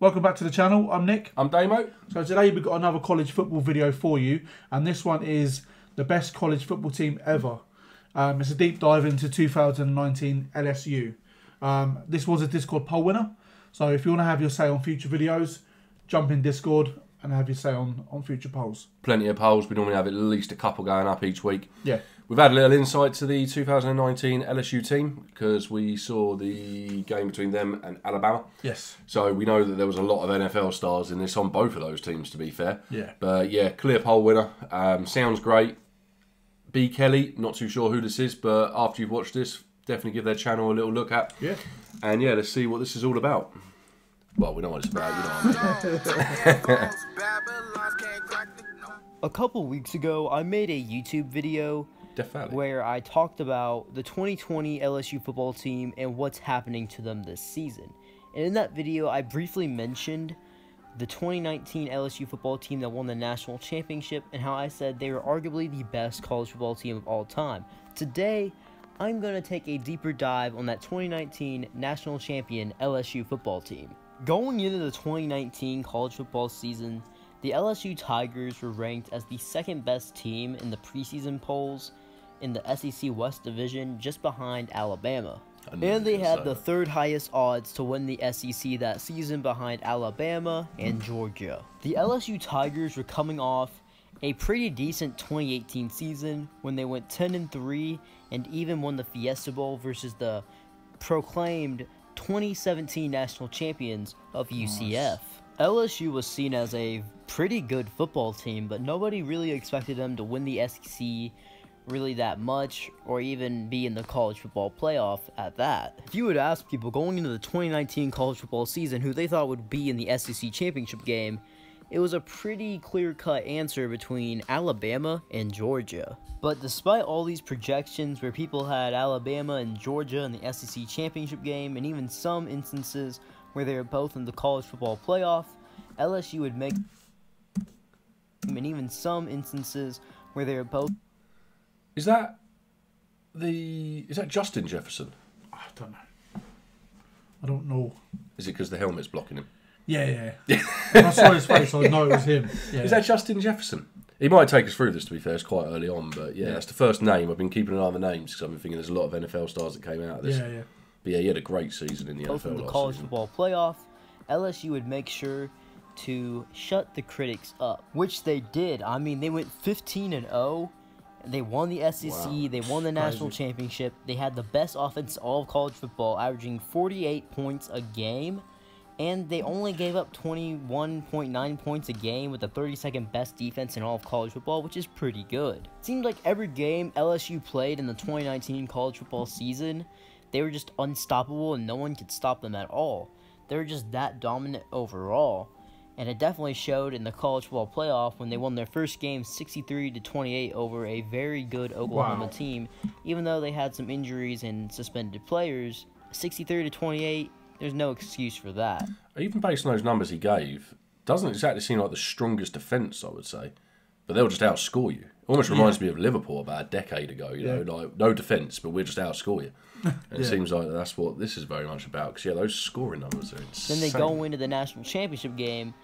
Welcome back to the channel. I'm Nick. I'm Damo. So today we've got another college football video for you, and this one is the best college football team ever. Um, it's a deep dive into 2019 LSU. Um, this was a Discord poll winner, so if you want to have your say on future videos, jump in Discord and have your say on, on future polls. Plenty of polls. We normally have at least a couple going up each week. Yeah. We've had a little insight to the 2019 LSU team because we saw the game between them and Alabama. Yes. So we know that there was a lot of NFL stars in this on both of those teams, to be fair. Yeah. But yeah, clear poll winner. Um, sounds great. B. Kelly, not too sure who this is, but after you've watched this, definitely give their channel a little look at. Yeah. And yeah, let's see what this is all about. Well, we know what it's about, you know what I mean. A couple weeks ago, I made a YouTube video Valley. where I talked about the 2020 LSU football team and what's happening to them this season. And in that video, I briefly mentioned the 2019 LSU football team that won the national championship and how I said they were arguably the best college football team of all time. Today, I'm going to take a deeper dive on that 2019 national champion LSU football team. Going into the 2019 college football season, the LSU Tigers were ranked as the second best team in the preseason polls in the SEC West Division, just behind Alabama. And they had the third highest odds to win the SEC that season behind Alabama and Georgia. The LSU Tigers were coming off a pretty decent 2018 season when they went 10 and 3 and even won the Fiesta Bowl versus the proclaimed 2017 national champions of UCF. LSU was seen as a pretty good football team, but nobody really expected them to win the SEC really that much or even be in the college football playoff at that. If you would ask people going into the 2019 college football season who they thought would be in the SEC championship game, it was a pretty clear cut answer between Alabama and Georgia. But despite all these projections where people had Alabama and Georgia in the SEC championship game, and even some instances where they were both in the college football playoff, LSU would make. And even some instances where they were both. Is that the is that Justin Jefferson? I don't know. I don't know. Is it because the helmet's blocking him? Yeah, yeah. yeah. when I saw his face, I know it was him. Yeah. Is that Justin Jefferson? He might take us through this. To be fair, it's quite early on, but yeah, that's the first name. I've been keeping an eye on the names because I've been thinking there's a lot of NFL stars that came out of this. Yeah, yeah. But yeah, he had a great season in the both NFL in the last college season. football playoff, LSU would make sure to shut the critics up, which they did. I mean, they went 15 and 0. They won the SEC. Wow. They won the national Crazy. championship. They had the best offense in all of college football, averaging 48 points a game. And they only gave up 21.9 points a game with the 32nd best defense in all of college football, which is pretty good. It seemed like every game LSU played in the 2019 college football season, they were just unstoppable and no one could stop them at all. They were just that dominant overall. And it definitely showed in the college football playoff when they won their first game 63 to 28 over a very good Oklahoma Wow. team. Even though they had some injuries and suspended players, 63 to 28, there's no excuse for that. Even based on those numbers he gave, doesn't exactly seem like the strongest defence. I would say, but they'll just outscore you. Almost reminds me of Liverpool about a decade ago. You know, like no defence, but we'll just outscore you. And it seems like that's what this is very much about. Because yeah, those scoring numbers are insane. Then they go into the national championship game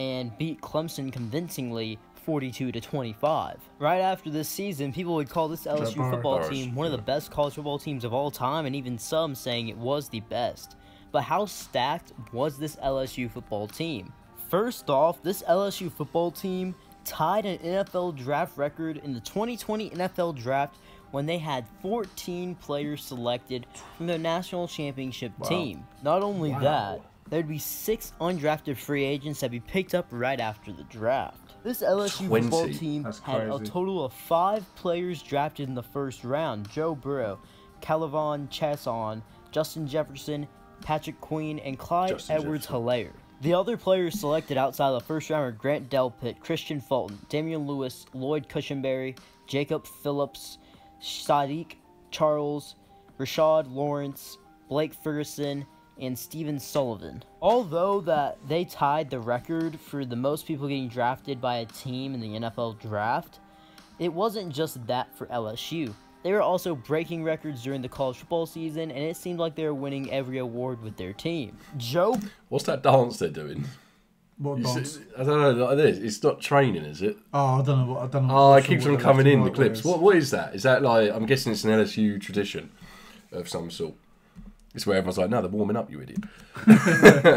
and beat Clemson convincingly 42 to 25. Right after this season, people would call this LSU football team one of the best college football teams of all time, and even some saying it was the best. But how stacked was this LSU football team? First off, this LSU football team tied an NFL draft record in the 2020 NFL draft when they had 14 players selected from the national championship team. Not only Wow. that, there'd be six undrafted free agents that'd be picked up right after the draft. This LSU football team That's had a total of five players drafted in the first round Joe Burrow, K'Lavon Chaisson, Justin Jefferson, Patrick Queen, and Clyde Justin Edwards Jefferson. Helaire. The other players selected outside the first round are Grant Delpit, Kristian Fulton, Damien Lewis, Lloyd Cushenberry, Jacob Phillips, Saahdiq Charles, Rashard Lawrence, Blake Ferguson, and Stephen Sullivan. Although that they tied the record for the most people getting drafted by a team in the NFL draft, it wasn't just that for LSU. They were also breaking records during the college football season, and it seemed like they were winning every award with their team. Joe What's that dance they're doing? What dance? see- I don't know. Like this, it's not training, is it? Oh, I don't know. What, I don't know. Ah, oh, I'm it keeps on coming in the clips. is. What what is that? Is that like? I'm guessing it's an LSU tradition of some sort. It's where everyone's like, "No, they're warming up, you idiot."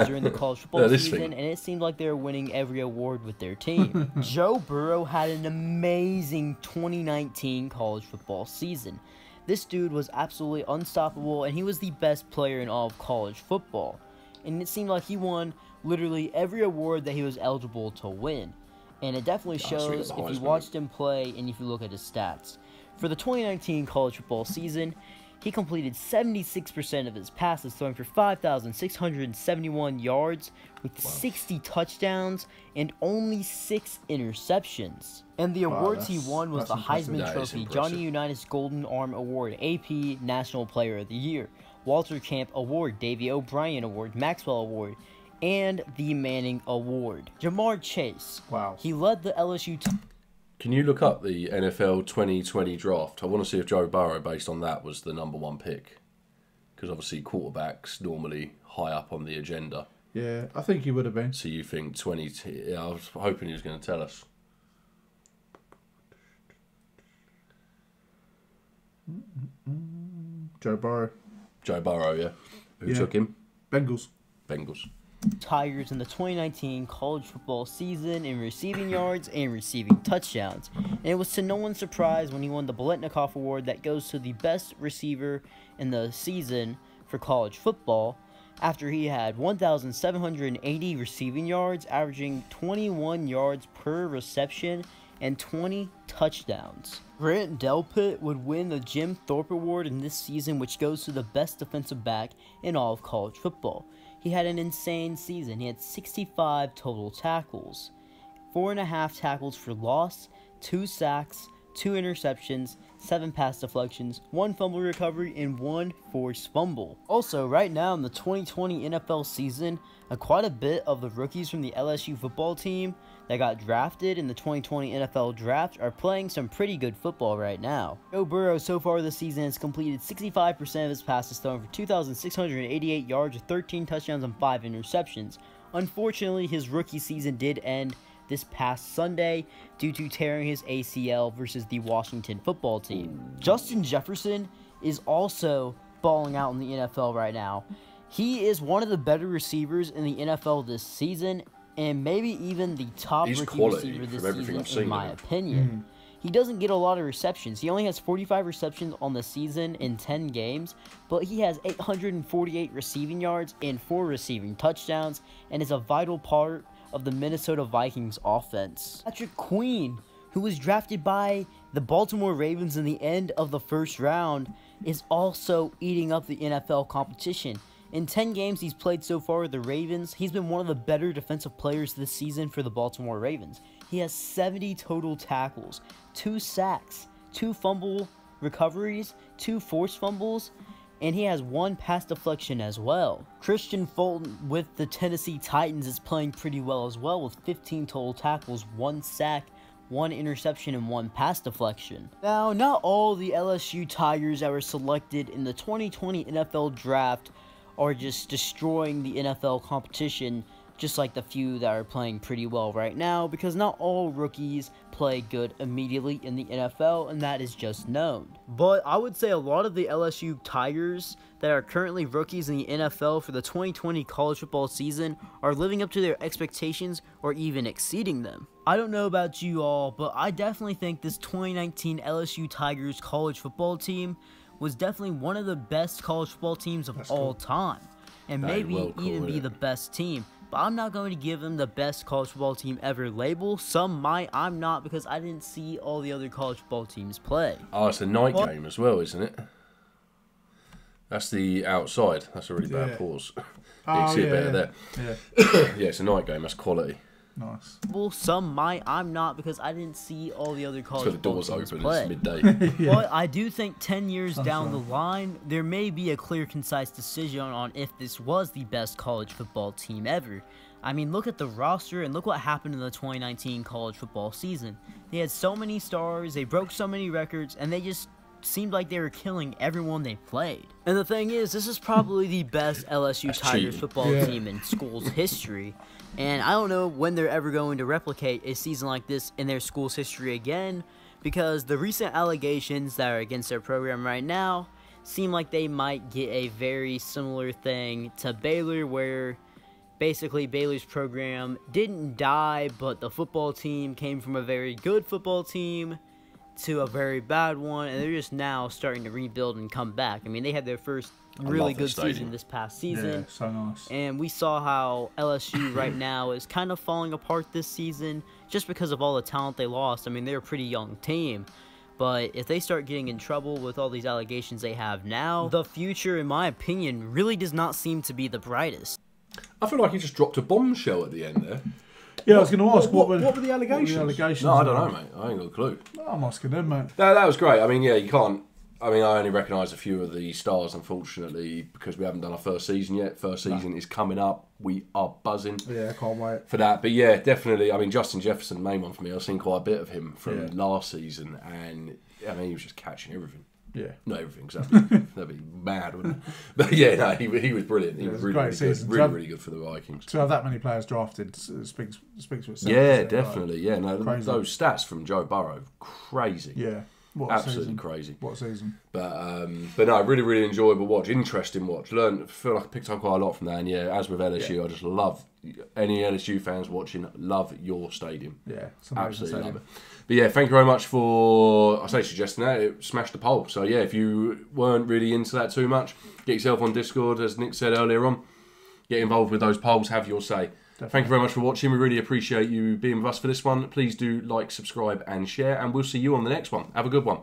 during the college football season, thing. and it seemed like they were winning every award with their team. Joe Burrow had an amazing 2019 college football season. This dude was absolutely unstoppable, and he was the best player in all of college football. And it seemed like he won literally every award that he was eligible to win. And it definitely Gosh, shows if you watched him play and if you look at his stats. For the 2019 college football season, he completed 76% of his passes, throwing for 5,671 yards with 60 touchdowns and only 6 interceptions. And the Wow, awards he won was the. Heisman That is Trophy. Johnny Unitas Golden Arm Award, AP National Player of the Year, Walter Camp Award, Davy O'Brien Award, Maxwell Award, and the Manning Award. Ja'Marr Chase. Wow. He led the LSU t- Can you look up the NFL 2020 draft? I want to see if Joe Burrow, based on that, was the number one pick. Because obviously quarterbacks normally high up on the agenda. Yeah, I think he would have been. So you think 20? Yeah, I was hoping he was going to tell us. Joe Burrow, Joe Burrow, yeah. Who Yeah. took him? Bengals. Bengals. Tigers in the 2019 college football season in receiving yards and receiving touchdowns. And it was to no one's surprise when he won the Biletnikoff Award that goes to the best receiver in the season for college football after he had 1,780 receiving yards, averaging 21 yards per reception and 20 touchdowns. Grant Delpit would win the Jim Thorpe Award in this season, which goes to the best defensive back in all of college football. He had an insane season. He had 65 total tackles, four and a half tackles for loss, two sacks, two interceptions, seven pass deflections, one fumble recovery, and one forced fumble. Also, right now in the 2020 NFL season, uh, quite a bit of the rookies from the LSU football team that got drafted in the 2020 NFL draft are playing some pretty good football right now. Joe Burrow so far this season has completed 65% of his passes thrown for 2,688 yards with 13 touchdowns and 5 interceptions. Unfortunately, his rookie season did end this past Sunday due to tearing his ACL versus the Washington football team. Justin Jefferson is also balling out in the NFL right now. He is one of the better receivers in the NFL this season, and maybe even the top He's rookie receiver this season, I've seen in my of him. opinion. Mm-hmm. He doesn't get a lot of receptions. He only has 45 receptions on the season in 10 games, but he has 848 receiving yards and 4 receiving touchdowns and is a vital part of the Minnesota Vikings offense. Patrick Queen, who was drafted by the Baltimore Ravens in the end of the first round, is also eating up the NFL competition. In 10 games he's played so far with the Ravens, he's been one of the better defensive players this season for the Baltimore Ravens. He has 70 total tackles, 2 sacks, 2 fumble recoveries, 2 forced fumbles, and he has one pass deflection as well. Kristian Fulton with the Tennessee Titans is playing pretty well as well with 15 total tackles, 1 sack, one interception and one pass deflection. Now, not all the LSU Tigers that were selected in the 2020 NFL draft are just destroying the NFL competition, just like the few that are playing pretty well right now, because not all rookies play good immediately in the NFL, and that is just known. But I would say a lot of the LSU Tigers that are currently rookies in the NFL for the 2020 college football season are living up to their expectations or even exceeding them. I don't know about you all, but I definitely think this 2019 LSU Tigers college football team was definitely one of the best college football teams of all time. And That maybe well even be the best team. But I'm not going to give them the best college football team ever label. Some might, I'm not because I didn't see all the other college football teams play. Oh, it's a night What? game as well, isn't it? That's the outside. That's a really bad Yeah. pause. you Oh, can see yeah, it better yeah. there. Yeah, Yeah, it's a night game. That's quality. Nice. Well, some might, I'm not because I didn't see all the other It's college where the football doors teams open. play. It's midday. But I do think 10 years Sounds down the line, there may be a clear, concise decision on if this was the best college football team ever. I mean, look at the roster and look what happened in the 2019 college football season. They had so many stars, they broke so many records, and they just seemed like they were killing everyone they played. And the thing is, this is probably the best LSU That's Tigers cheating. football Yeah. team in school's history. And I don't know when they're ever going to replicate a season like this in their school's history again, because the recent allegations that are against their program right now seem like they might get a very similar thing to Baylor, where basically Baylor's program didn't die, but the football team came from a very good football team to a very bad one, and they're just now starting to rebuild and come back. I mean, they had their first really good stadium. season this past Yeah, season. so nice. And we saw how LSU right now is kind of falling apart this season just because of all the talent they lost. I mean, they're a pretty young team. But if they start getting in trouble with all these allegations they have now, the future, in my opinion, really does not seem to be the brightest. I feel like he just dropped a bombshell at the end there. Yeah, I was going to ask what- what, were, what were the allegations? allegations? No, I don't know, mate. I ain't got a clue. No, I'm asking them, mate. No, that was great. I mean, yeah, you can't. I mean, I only recognise a few of the stars, unfortunately, because we haven't done our first season yet. First season is coming up. We are buzzing Yeah, I can't wait. for that. But yeah, definitely. I mean, Justin Jefferson, the main one for me. I've seen quite a bit of him from Yeah. last season, and I mean, he was just catching everything. Yeah. Not everything, 'cause that'd that'd be mad, wouldn't it? But yeah, no, he, he was brilliant. He Yeah, was really, really good. Really, really good for the Vikings. To have that many players drafted speaks speaks for itself. Yeah, definitely. Yeah, no, Crazy. those stats from Joe Burrow, crazy. Yeah. What Absolutely season. crazy. What season. But um, but no, really really enjoyable watch, interesting watch. Learned, feel like I picked up quite a lot from that. And yeah, as with LSU, I just love any LSU fans watching. Love your stadium, Yeah. It's an amazing absolutely stadium. love it. But yeah, thank you very much for I say suggesting that it smashed the poll. So yeah, if you weren't really into that too much, get yourself on Discord, as Nick said earlier on. Get involved with those polls. Have your say. Thank you very much for watching. We really appreciate you being with us for this one. Please do like, subscribe, and share, and we'll see you on the next one. Have a good one.